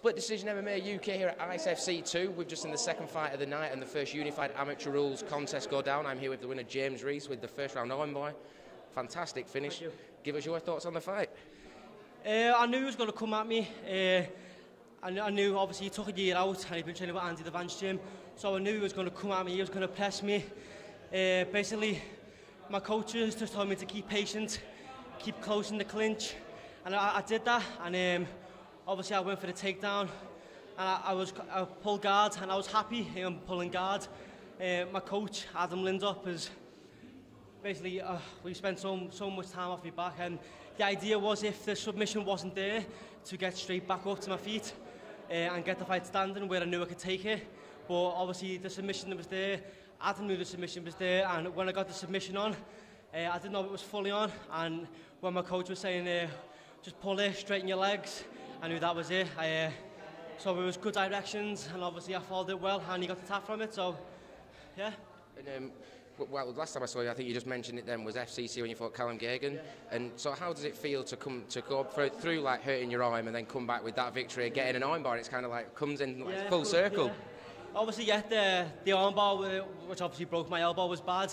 Split Decision MMA UK here at ICE 2. We're just in the second fight of the night and the first unified amateur rules contest go down. I'm here with the winner James Reece with the first round Owen boy. Fantastic finish. Give us your thoughts on the fight. Uh, I knew he was going to come at me. Uh, I, knew, I knew obviously he took a year out and he'd been training with Andy the Vance gym. So I knew he was going to come at me, he was going to press me. Uh, basically, my coaches just told me to keep patient, keep close in the clinch. And I, I did that. And um, obviously I went for the takedown and I, I was I pulled guard and I was happy in pulling guard. Uh, my coach Adam Lindop is basically uh, we spent so so much time off my back and the idea was if the submission wasn't there to get straight back up to my feet uh, and get the fight standing where I knew I could take it but obviously the submission was there Adam knew the submission was there and when I got the submission on uh, I didn't know it was fully on and when my coach was saying uh, just pull it straighten your legs I knew that was it. I, uh, so it was good directions, and obviously I followed it well, and he got the tap from it. So, yeah. And, um, well, last time I saw you, I think you just mentioned it then was FCC when you fought Callum Gagan. Yeah. And so, how does it feel to come to go through, through like hurting your arm and then come back with that victory, getting an armbar? It's kind of like comes in like, yeah, full circle. Yeah. Obviously, yeah, the the armbar, which obviously broke my elbow, was bad.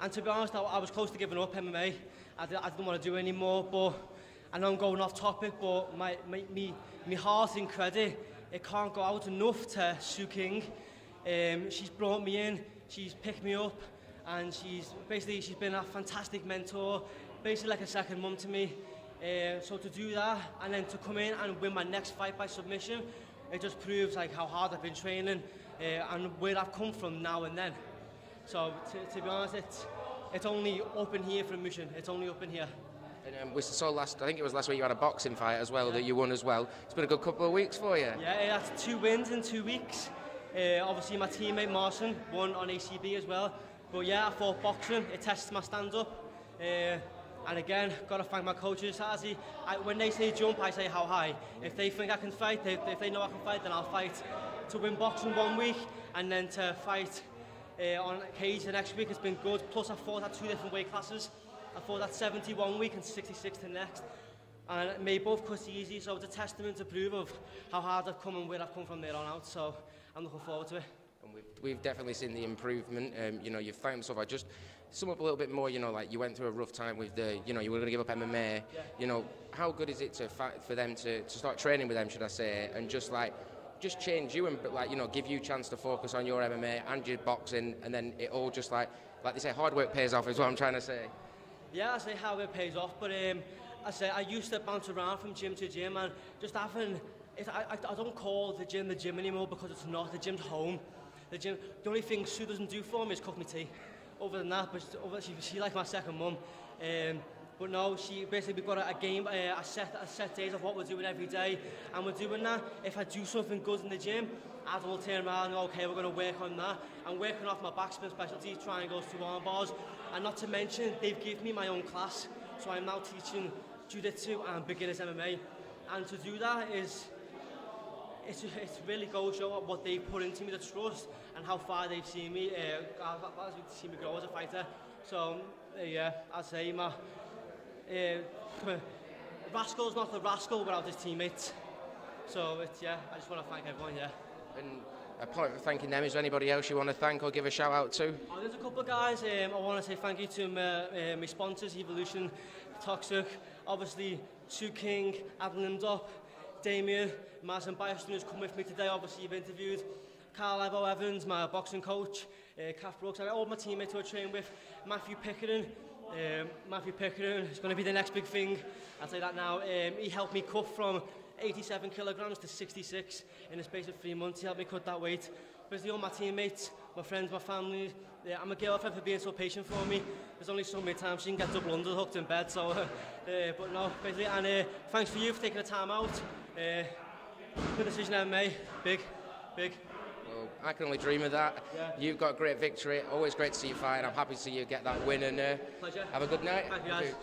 And to be honest, I, I was close to giving up MMA. I, I didn't want to do it anymore, but I know I'm going off topic, but my, my, me, my heart in credit, it can't go out enough to Sue King. Um, she's brought me in, she's picked me up, and she's basically she's been a fantastic mentor, basically like a second mum to me. Uh, so to do that and then to come in and win my next fight by submission, it just proves like how hard I've been training uh, and where I've come from now and then. So to, to be honest, it's, it's only up in here for a mission. It's only up in here. And um, we saw last, I think it was last week you had a boxing fight as well yeah. that you won as well. It's been a good couple of weeks for you. Yeah, that's two wins in two weeks. Uh, obviously, my teammate Marson won on ACB as well. But yeah, I thought boxing, it tests my stand up. Uh, and again, got to thank my coaches. As I, when they say jump, I say how high. If they think I can fight, they, if they know I can fight, then I'll fight. To win boxing one week and then to fight uh, on cage the next week has been good. Plus, I fought at two different weight classes. I thought that 71 week and 66 the next. And it made both cuts easy, so it's a testament to prove of how hard I've come and where I've come from there on out. So I'm looking forward to it. And we've, we've definitely seen the improvement. Um, you know, you've found stuff. I just sum up a little bit more. You know, like you went through a rough time with the. You know, you were going to give up MMA. Yeah. You know, how good is it to for them to, to start training with them, should I say, and just like just change you and like you know give you a chance to focus on your MMA and your boxing, and then it all just like like they say, hard work pays off. Is what I'm trying to say. Yeah, I say how it pays off, but um, I say I used to bounce around from gym to gym and just having, it, I, I don't call the gym the gym anymore because it's not, the gym's home. The gym, the only thing Sue doesn't do for me is cook me tea. Other than that, but she, she like my second mum. Um, but no, she basically we've got a, a game, uh, a set, a set days of what we're doing every day, and we're doing that. If I do something good in the gym, Adam will turn around and go, okay, we're going to work on that. I'm working off my backspin specialties, triangles, two arm bars, and not to mention, they've given me my own class. So I'm now teaching Jiu-Jitsu and beginners MMA. And to do that is, it's, it's really goes show what they put into me, the trust, and how far they've seen me, uh, how they've seen me grow as a fighter. So, uh, yeah, I'd say my, uh, Rascal's not the rascal without his teammates. So, yeah, I just want to thank everyone, yeah. And apart from thanking them, is there anybody else you want to thank or give a shout out to? Oh, there's a couple of guys. Um, I want to say thank you to my, uh, my sponsors, Evolution, Toxic, obviously Sue King, Adam Lindop, Damien, Martin Byerson who's come with me today. Obviously, you've interviewed Carl Evo Evans, my boxing coach, uh, Kath Brooks, and all my teammates who I train with, Matthew Pickering. Um, Matthew Pickering is going to be the next big thing. I'll say that now. Um, he helped me cut from 87 kilograms to 66 in the space of three months. He helped me cut that weight. Basically, all my teammates, my friends, my family, I'm a girlfriend for being so patient for me. There's only so many times she can get double underhooked in bed, so, uh, but no, basically, and uh, thanks for you for taking the time out. Uh, good decision MMA, big, big. I can only dream of that. Yeah. You've got a great victory. Always great to see you fight. I'm happy to see you get that win. And uh, Pleasure. Have a good night. Thank you, guys.